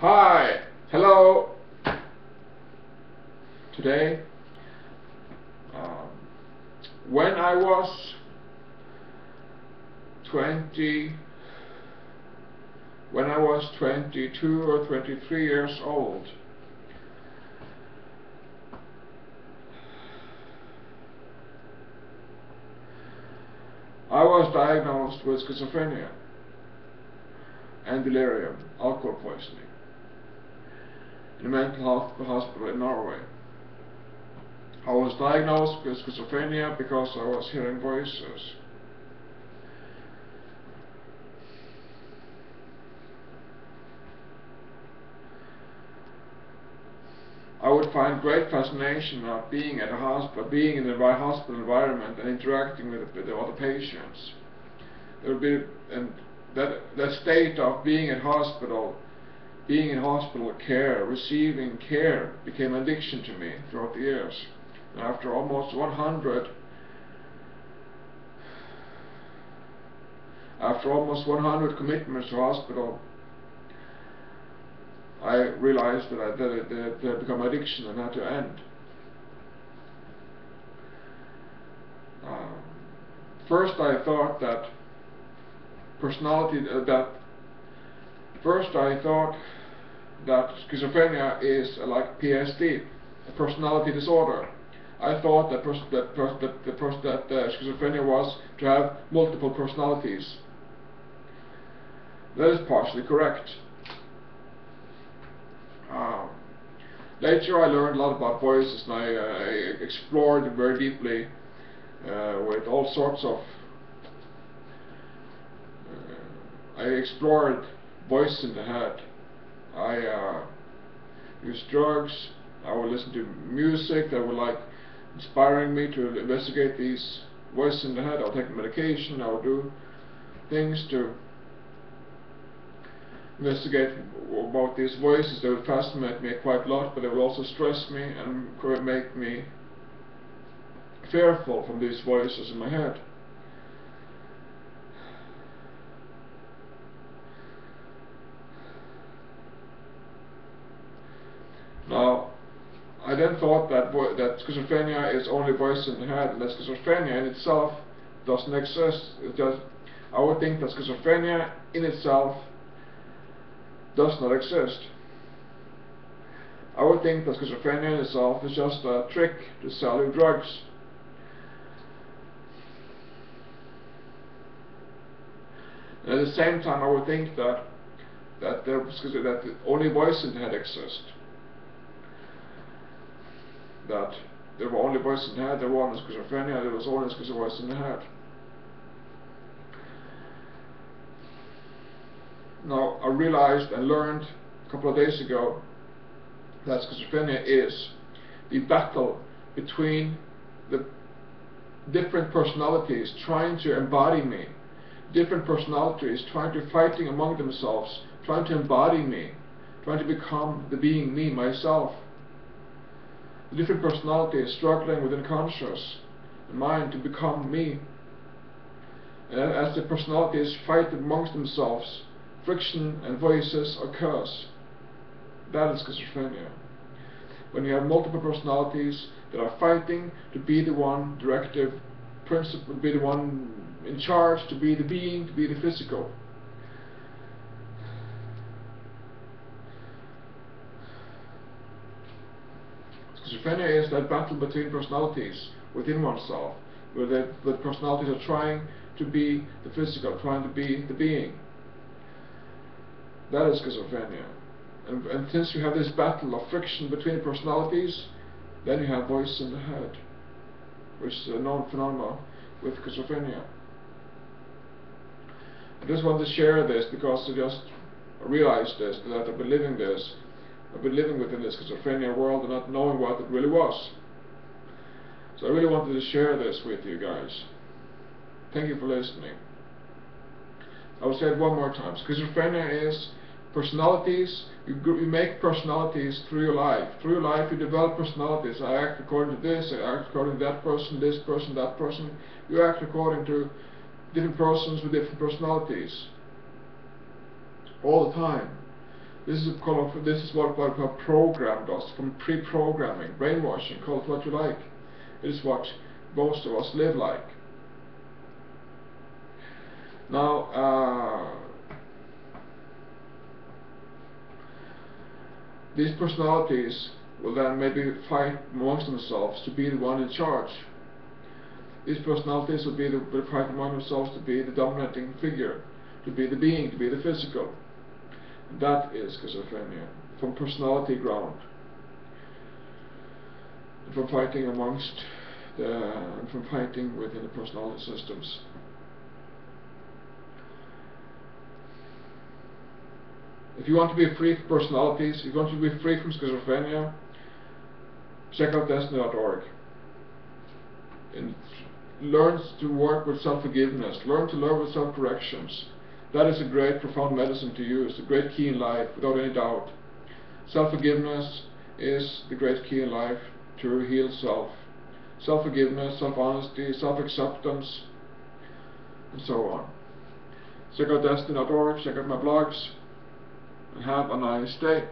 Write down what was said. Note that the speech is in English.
Hi, hello. Today, um, when I was 20, when I was 22 or 23 years old, I was diagnosed with schizophrenia and delirium, alcohol poisoning, in a mental health hospital in Norway. I was diagnosed with schizophrenia because I was hearing voices. I would find great fascination of being at a hospital, being in the hospital environment and interacting with, with the other patients. There would be, and that, that state of being in hospital, being in hospital care, receiving care, became addiction to me throughout the years. And after almost 100, after almost 100 commitments to hospital, I realized that, I, that it, that it had become addiction and had to end. Um, first I thought that personality uh, that first I thought that schizophrenia is uh, like PSD, a personality disorder. I thought that that, that, that uh, schizophrenia was to have multiple personalities. That is partially correct. Um, later I learned a lot about voices and I, uh, I explored very deeply uh, with all sorts of I explored voices in the head. I uh, used drugs. I would listen to music that would like inspiring me to investigate these voices in the head. I'll take medication. I'll do things to investigate about these voices. They would fascinate me quite a lot, but they would also stress me and make me fearful from these voices in my head. Now, I then thought that that schizophrenia is only voice in the head, that schizophrenia in itself doesn't exist. It just, I would think that schizophrenia in itself does not exist. I would think that schizophrenia in itself is just a trick to sell you drugs. And at the same time, I would think that that, that only voice in the head exists that there were only voices in the head, there was schizophrenia, there was only schizophrenia in the head. Now, I realized and learned a couple of days ago that schizophrenia is the battle between the different personalities trying to embody me, different personalities trying to fighting among themselves, trying to embody me, trying to become the being me, myself. The different personalities struggling within conscious mind to become me. And as the personalities fight amongst themselves, friction and voices occurs. That is schizophrenia. When you have multiple personalities that are fighting to be the one directive principle, be the one in charge, to be the being, to be the physical. Schizophrenia is that battle between personalities within oneself, where the, the personalities are trying to be the physical, trying to be the being. That is schizophrenia. And, and since you have this battle of friction between personalities, then you have voice in the head, which is a known phenomenon with schizophrenia. I just want to share this because I just realized this, that I've been living this, I've been living within this schizophrenia world and not knowing what it really was. So I really wanted to share this with you guys. Thank you for listening. I will say it one more time. Schizophrenia is personalities. You, you make personalities through your life. Through your life, you develop personalities. I act according to this. I act according to that person, this person, that person. You act according to different persons with different personalities. All the time. This is called, this is what what, what programmed us from pre-programming, brainwashing. Call it what you like. It is what most of us live like. Now, uh, these personalities will then maybe fight amongst themselves to be the one in charge. These personalities will be the will fight among themselves to be the dominating figure, to be the being, to be the physical. That is schizophrenia, from personality ground. From fighting amongst the and from fighting within the personality systems. If you want to be free from personalities, if you want to be free from schizophrenia, check out desteni.org. And learn to work with self-forgiveness. Learn to learn with self-corrections. That is a great, profound medicine to use, a great key in life, without any doubt. Self-forgiveness is the great key in life to heal self. Self-forgiveness, self-honesty, self-acceptance, and so on. Check out desteni.org, check out my blogs, and have a nice day.